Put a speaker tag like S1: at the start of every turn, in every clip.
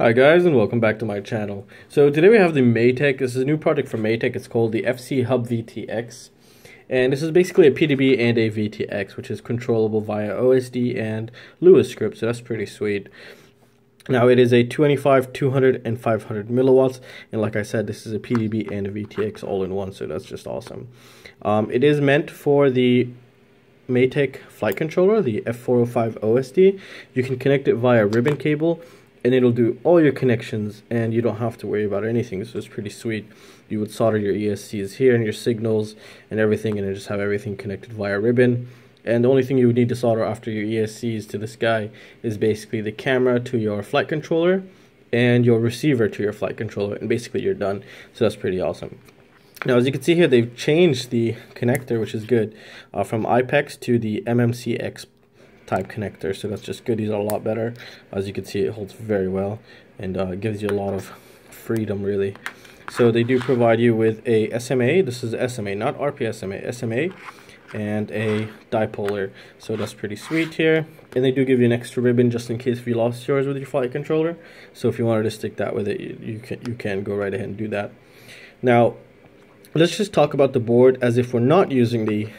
S1: Hi guys and welcome back to my channel. So today we have the Matek, this is a new project from Matek, it's called the FC Hub VTX. And this is basically a PDB and a VTX, which is controllable via OSD and Lua script, so that's pretty sweet. Now it is a 25, 200, and 500 milliwatts, and like I said, this is a PDB and a VTX all in one, so that's just awesome. Um, it is meant for the Matek flight controller, the F405 OSD. You can connect it via ribbon cable and it'll do all your connections and you don't have to worry about anything. So it's pretty sweet. You would solder your ESCs here and your signals and everything and just have everything connected via ribbon. And the only thing you would need to solder after your ESCs to this guy is basically the camera to your flight controller and your receiver to your flight controller and basically you're done. So that's pretty awesome. Now as you can see here they've changed the connector which is good uh, from IPEX to the MMCX type connector so that's just good. These are a lot better. As you can see it holds very well and uh, gives you a lot of freedom really. So they do provide you with a SMA this is SMA not RPSMA SMA and a dipolar. So that's pretty sweet here. And they do give you an extra ribbon just in case if you lost yours with your flight controller. So if you wanted to stick that with it you, you can you can go right ahead and do that. Now let's just talk about the board as if we're not using the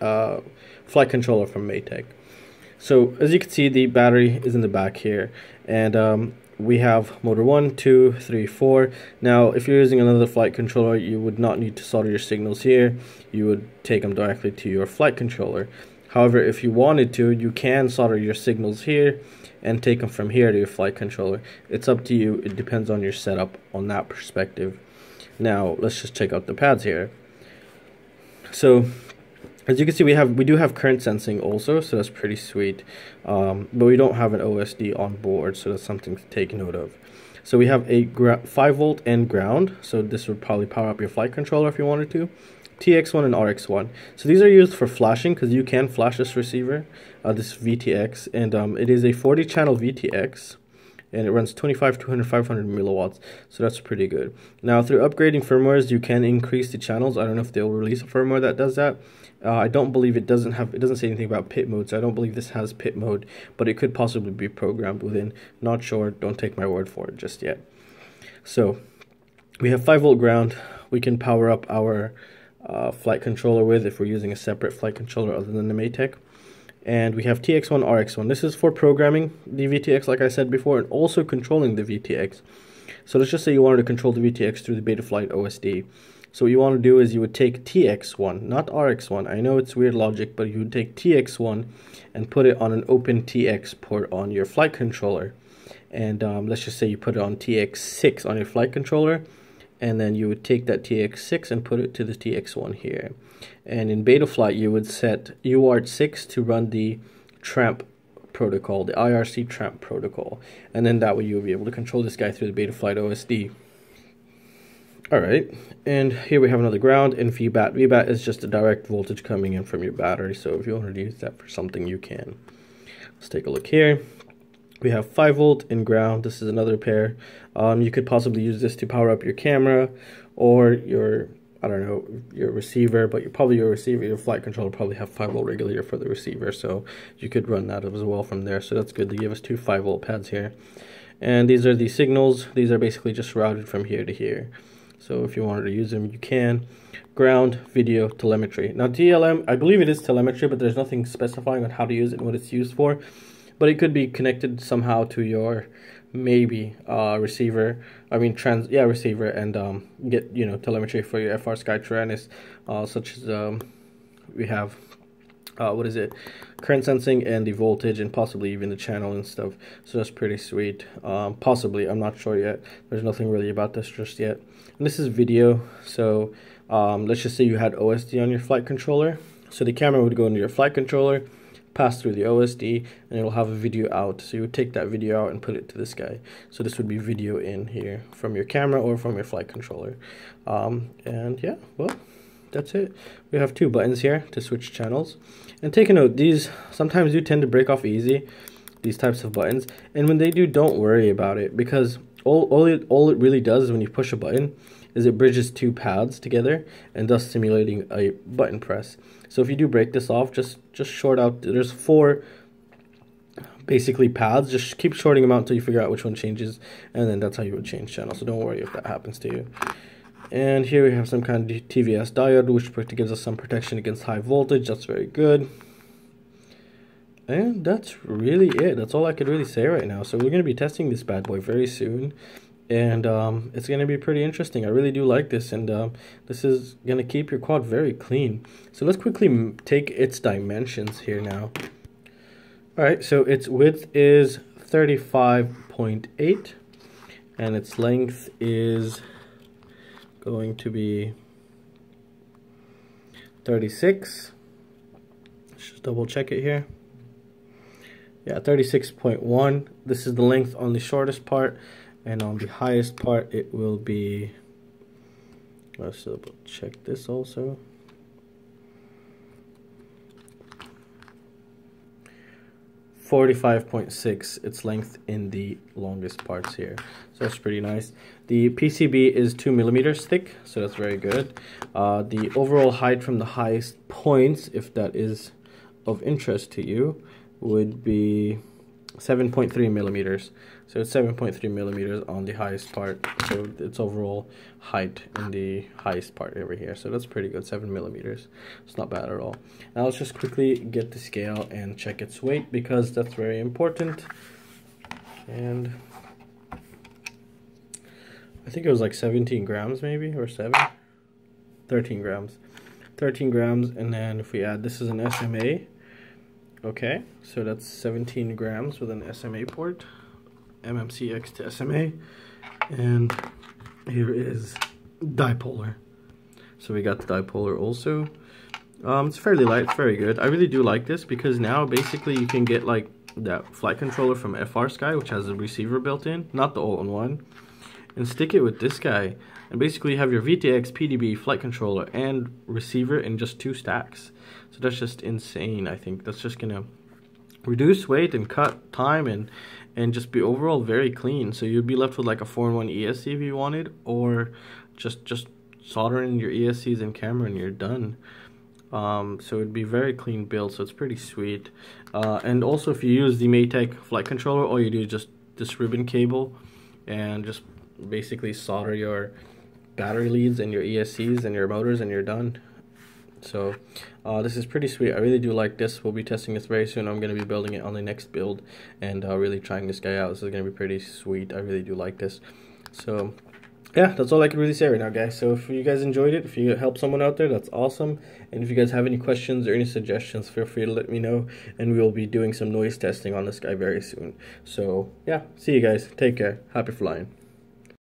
S1: uh, flight controller from Matek. So as you can see, the battery is in the back here, and um, we have motor 1, 2, 3, 4. Now, if you're using another flight controller, you would not need to solder your signals here. You would take them directly to your flight controller. However, if you wanted to, you can solder your signals here and take them from here to your flight controller. It's up to you. It depends on your setup on that perspective. Now, let's just check out the pads here. So, as you can see we have we do have current sensing also so that's pretty sweet. Um, but we don't have an OSD on board so that's something to take note of. So we have a 5 volt and ground so this would probably power up your flight controller if you wanted to. TX1 and RX1 so these are used for flashing because you can flash this receiver uh, this VTX and um, it is a 40 channel VTX and it runs 25, 200, 500 milliwatts. So that's pretty good. Now, through upgrading firmwares, you can increase the channels. I don't know if they'll release a firmware that does that. Uh, I don't believe it doesn't have. It doesn't say anything about pit mode, so I don't believe this has pit mode. But it could possibly be programmed within. Not sure. Don't take my word for it just yet. So we have 5 volt ground. We can power up our uh, flight controller with if we're using a separate flight controller other than the Matek and we have TX1, RX1. This is for programming the VTX, like I said before, and also controlling the VTX. So let's just say you wanted to control the VTX through the Betaflight OSD. So what you want to do is you would take TX1, not RX1. I know it's weird logic, but you would take TX1 and put it on an open TX port on your flight controller. And um, let's just say you put it on TX6 on your flight controller and then you would take that TX6 and put it to the TX1 here. And in Betaflight, you would set UART6 to run the tramp protocol, the IRC tramp protocol. And then that way you'll be able to control this guy through the Betaflight OSD. Alright, and here we have another ground and VBAT. VBAT is just a direct voltage coming in from your battery, so if you want to use that for something, you can. Let's take a look here. We have 5 volt and ground. This is another pair. Um, you could possibly use this to power up your camera or your, I don't know, your receiver, but you probably your receiver, your flight controller probably have 5 volt regulator for the receiver, so you could run that as well from there. So that's good. They give us two 5 volt pads here. And these are the signals. These are basically just routed from here to here. So if you wanted to use them, you can. Ground, video, telemetry. Now TLM, I believe it is telemetry, but there's nothing specifying on how to use it and what it's used for but it could be connected somehow to your maybe uh, receiver. I mean trans yeah receiver and um, get you know telemetry for your FrSky Taranis, uh, such as um, we have uh, what is it? Current sensing and the voltage and possibly even the channel and stuff. So that's pretty sweet. Um, possibly i'm not sure yet. There's nothing really about this just yet. And this is video so um, let's just say you had osd on your flight controller. So the camera would go into your flight controller pass through the OSD and it'll have a video out. So you would take that video out and put it to this guy. So this would be video in here from your camera or from your flight controller. Um, and yeah, well, that's it. We have two buttons here to switch channels. And take a note, these sometimes do tend to break off easy, these types of buttons. And when they do, don't worry about it because all, all, it, all it really does is when you push a button is it bridges two pads together and thus simulating a button press. So if you do break this off, just just short out, there's four basically paths. Just keep shorting them out until you figure out which one changes, and then that's how you would change channel. So don't worry if that happens to you. And here we have some kind of TVS diode, which gives us some protection against high voltage. That's very good. And that's really it. That's all I could really say right now. So we're going to be testing this bad boy very soon. And um, it's going to be pretty interesting. I really do like this. And um, this is going to keep your quad very clean. So let's quickly take its dimensions here now. Alright, so its width is 35.8. And its length is going to be 36. Let's just double check it here. Yeah, 36.1. This is the length on the shortest part. And on the highest part, it will be... Let's double check this also. 45.6 its length in the longest parts here. So that's pretty nice. The PCB is 2 millimeters thick so that's very good. Uh, the overall height from the highest points if that is of interest to you would be 7.3 millimeters so it's 7.3 millimeters on the highest part. So its overall height in the highest part over here. So that's pretty good 7 millimeters. It's not bad at all. Now let's just quickly get the scale and check its weight because that's very important. And I think it was like 17 grams maybe or 7 13 grams. 13 grams and then if we add this is an SMA Okay, so that's 17 grams with an SMA port, MMCX to SMA, and here is dipolar. So we got the dipolar also. Um, it's fairly light, it's very good. I really do like this because now basically you can get like that flight controller from FrSky, which has a receiver built in, not the all-in-one, and stick it with this guy. And basically you have your VTX, PDB, flight controller, and receiver in just two stacks. So that's just insane, I think. That's just gonna reduce weight and cut time and and just be overall very clean. So you'd be left with like a 4-in-1 ESC if you wanted, or just just soldering your ESCs and camera and you're done. Um, so it'd be very clean build, so it's pretty sweet. Uh, and also if you use the Matek flight controller, all you do is just this ribbon cable and just basically solder your battery leads and your ESCs and your motors and you're done. So uh, this is pretty sweet. I really do like this. We'll be testing this very soon. I'm going to be building it on the next build and uh, really trying this guy out. This is going to be pretty sweet. I really do like this. So yeah, that's all I can really say right now, guys. So if you guys enjoyed it, if you help someone out there, that's awesome. And if you guys have any questions or any suggestions, feel free to let me know. And we will be doing some noise testing on this guy very soon. So yeah, see you guys. Take care. Happy flying.